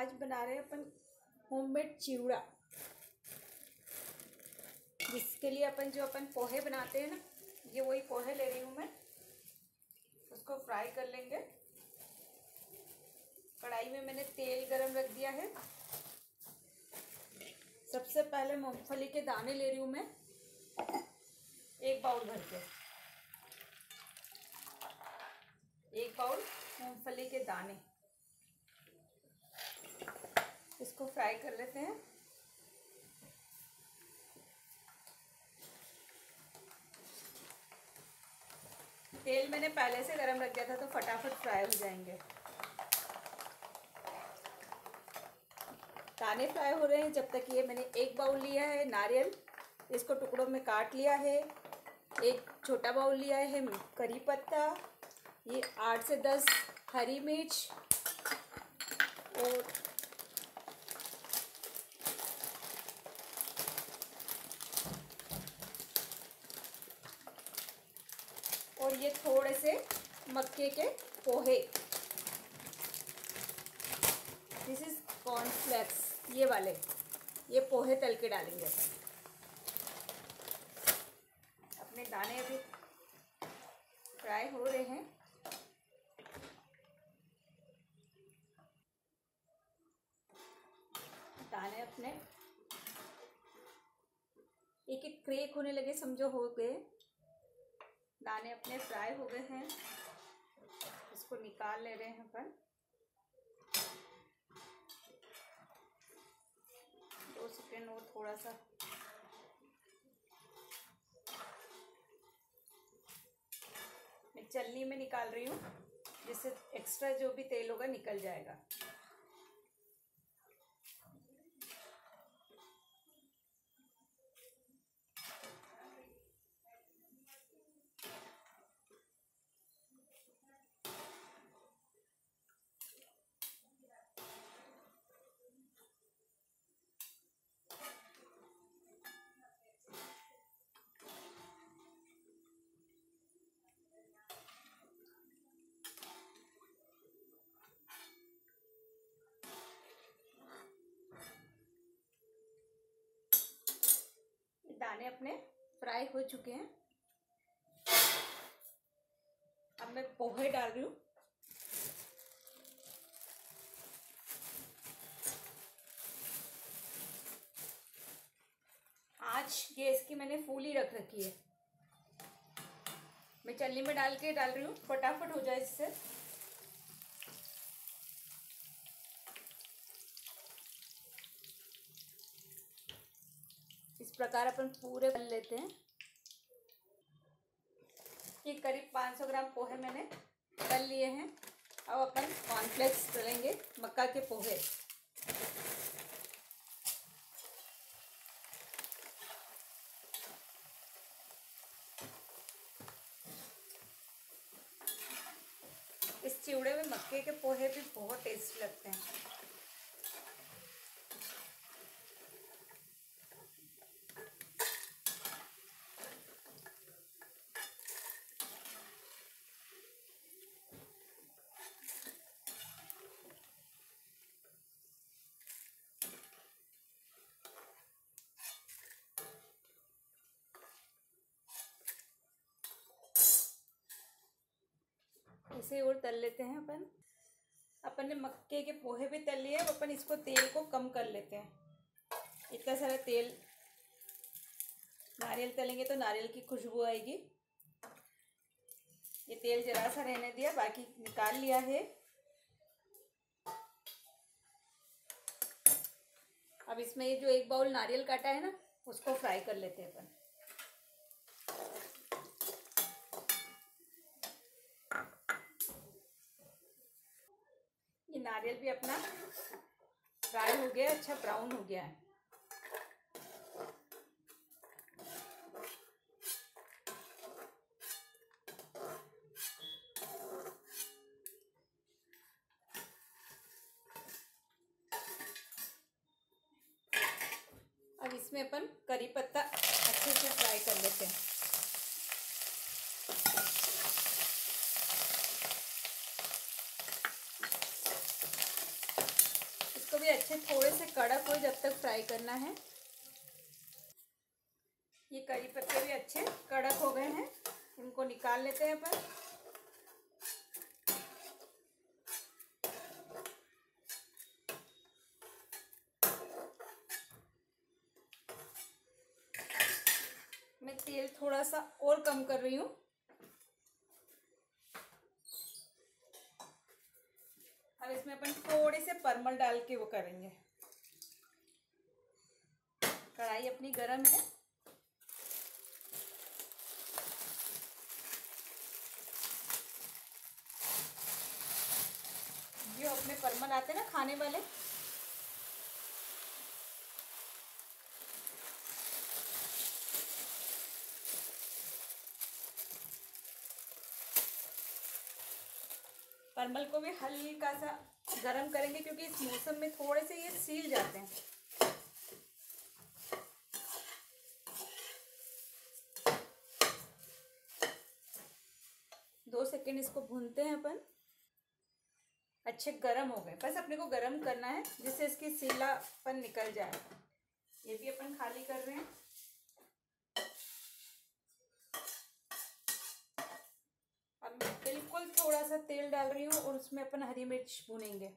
आज बना रहे हैं अपन होममेड चिवड़ा। जिसके लिए अपन जो अपन पोहे बनाते हैं ना, ये वही पोहे ले रही हूँ मैं। उसको फ्राई कर लेंगे। कढ़ाई में मैंने तेल गरम रख दिया है। सबसे पहले मूंगफली के दाने ले रही हूँ मैं, एक बाउल भर के। एक बाउल मूंगफली के दाने। इसको फ्राई कर लेते हैं। तेल मैंने पहले से गरम रख दिया था तो फटाफट फ्राई हो जाएँगे। दाने फ्राई हो रहे हैं, जब तक ये मैंने एक बाउल लिया है नारियल, इसको टुकड़ों में काट लिया है। एक छोटा बाउल लिया है करी पत्ता, ये आठ से दस हरी मिर्च, और ये थोड़े से मक्के के पोहे। दिस इज़ कॉर्नफ्लेक्स ये वाले। ये पोहे तल के डालेंगे अपन। दाने अभी फ्राई हो रहे हैं। दाने अपने। एक एक क्रेक होने लगे, समझो हो गए। दाने अपने फ्राई हो गए हैं। इसको निकाल ले रहे हैं अपन। दो सेकेंड और थोड़ा सा मैं चलनी में निकाल रही हूँ, जिससे एक्स्ट्रा जो भी तेल होगा निकल जाएगा। दाने अपने फ्राई हो चुके हैं। अब मैं पोहे डाल रही हूँ। आज गैस की मैंने फूल ही रख रखी है। मैं चलनी में डाल के डाल रही हूँ। फटाफट हो जाए इससे। प्रकार अपन पूरे कर लेते हैं। ये करीब 500 ग्राम पोहे मैंने तल लिए हैं। अब अपन कॉर्नफ्लेक्स तलेंगे, मक्का के पोहे। इस चिवड़े में मक्के के पोहे भी बहुत टेस्टी लगते हैं। इसे और तल लेते हैं अपन। अपन ने मक्के के पोहे भी तल लिए अपन इसको तेल को कम कर लेते हैं। इतना सारा तेल नारियल तलेंगे तो नारियल की खुशबू आएगी। ये तेल जरा सा रहने दिया, बाकी निकाल लिया है। अब इसमें ये जो एक बाउल नारियल काटा है ना, उसको फ्राई कर लेते हैं अपन। नारियल भी अपना फ्राई हो गया अच्छा ब्राउन हो गया है। अब इसमें अपन करी पत्ता अच्छे से फ्राई कर लेते हैं। भी अच्छे थोड़े से कड़क हो जब तक फ्राई करना है। ये करी पत्ते भी अच्छे कड़क हो गए हैं। इनको निकाल लेते हैं अपन। मैं तेल थोड़ा सा और कम कर रही हूँ अब इसमें अपन थोड़े डाल के वो करेंगे। कढ़ाई अपनी गरम है। जो अपने परमल आते ना खाने वाले। परमल को भी हल्का सा गरम करेंगे क्योंकि इस मौसम में थोड़े से ये सील जाते हैं। दो सेकेंड इसको भूनते हैं अपन। अच्छे गरम हो गए। बस अपने को गरम करना है जिससे इसकी सीलापन निकल जाए। ये भी अपन खाली कर रहे हैं। थोड़ा सा तेल डाल रही हूँ और उसमें अपन हरी मिर्च भूनेंगे।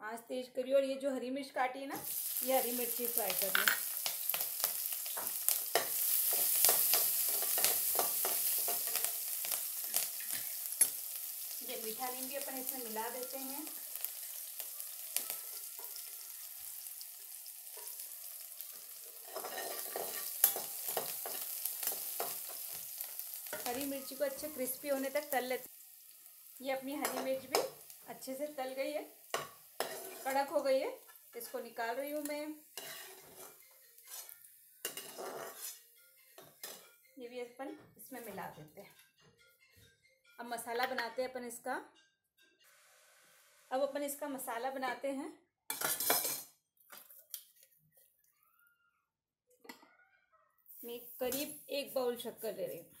आज तेज करिए और ये जो हरी मिर्च काटी है ना, ये हरी मिर्ची फ्राई कर लें मीठा नीम भी अपन इसमें मिला देते हैं। हरी मिर्ची को अच्छे क्रिस्पी होने तक तल लेते ये अपनी हरी मिर्च भी अच्छे से तल गई है। कड़क हो गई है। इसको निकाल रही हूँ मैं। ये भी अपन इसमें मिला देते हैं। अब मसाला बनाते हैं अपन इसका। अब अपन इसका मसाला बनाते हैं। मैं करीब एक बाउल शक्कर ले रही हूँ।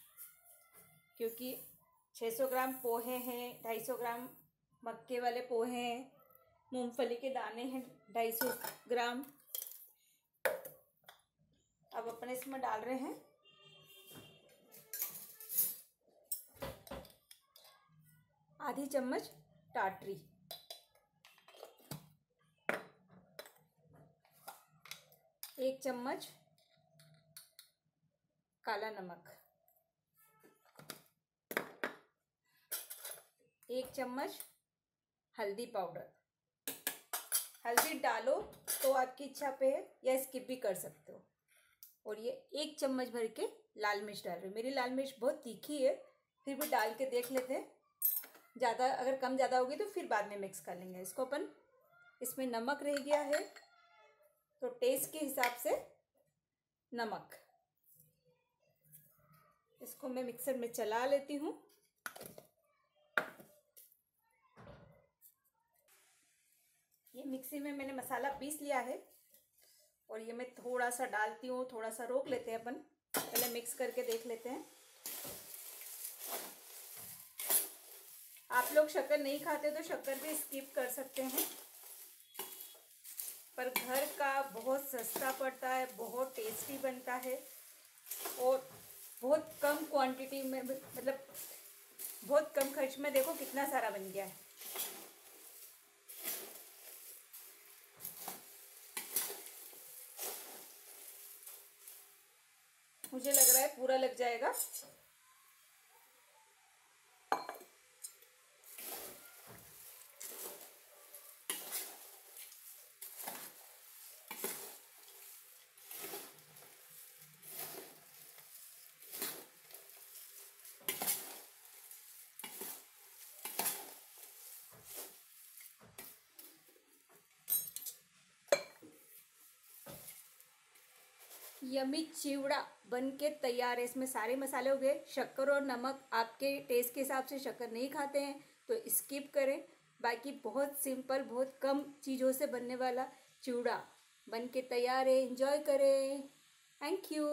क्योंकि 600 ग्राम पोहे हैं 250 ग्राम मक्के वाले पोहे हैं, मूंगफली के दाने हैं 250 ग्राम। अब अपने इसमें डाल रहे हैं। आधी चम्मच टाटरी। एक चम्मच काला नमक। एक चम्मच हल्दी पाउडर। हल्दी डालो तो आपकी इच्छा पे है, या स्किप भी कर सकते हो। और ये एक चम्मच भर के लाल मिर्च डाल रही हूँ। मेरी लाल मिर्च बहुत तीखी है, फिर भी डाल के देख लेते हैं। ज़्यादा अगर कम ज़्यादा होगी तो फिर बाद में मिक्स कर लेंगे। इसको अपन, इसमें नमक रह गया है। तो टेस्ट के हिसाब से नमक। इसको मैं मिक्सर में चला लेती हूँ। ये मिक्सी में मैंने मसाला पीस लिया है और ये मैं थोड़ा सा डालती हूँ थोड़ा सा रोक लेते हैं अपन। पहले मिक्स करके देख लेते हैं। आप लोग शक्कर नहीं खाते तो शक्कर भी स्किप कर सकते हैं। पर घर का बहुत सस्ता पड़ता है, बहुत टेस्टी बनता है और बहुत कम क्वांटिटी में मतलब बहुत कम खर्च में देखो कितना सारा बन गया है। मुझे लग रहा है पूरा लग जाएगा। यमी चिवड़ा बन के तैयार है। इसमें सारे मसाले हो गए। शक्कर और नमक आपके टेस्ट के हिसाब से शक्कर नहीं खाते हैं तो स्किप करें। बाकी बहुत सिंपल बहुत कम चीज़ों से बनने वाला चिवड़ा बन के तैयार है। इंजॉय करें। Thank you